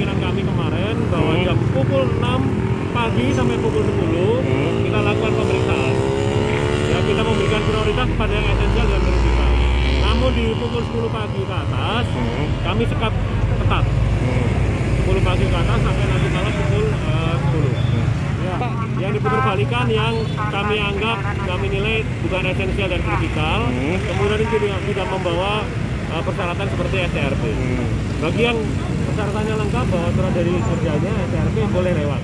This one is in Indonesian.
pimpinan kami kemarin bahwa Hmm. jam pukul 6 pagi sampai pukul 10 Hmm. kita lakukan pemeriksaan. Ya kita memberikan prioritas pada yang esensial dan kritikal. Namun di pukul 10 pagi ke atas Hmm. kami sekat ketat. Hmm. 10 pagi ke atas sampai nanti malam pukul eh, 10. Ya, yang diputerbalikan yang kami anggap kami nilai bukan esensial dan kritikal, Hmm. kemudian itu tidak, tidak membawa eh, persyaratan seperti STRP. Hmm. Bagi yang persyaratannya lengkap bahwa surat dari kerjanya STRP boleh lewat.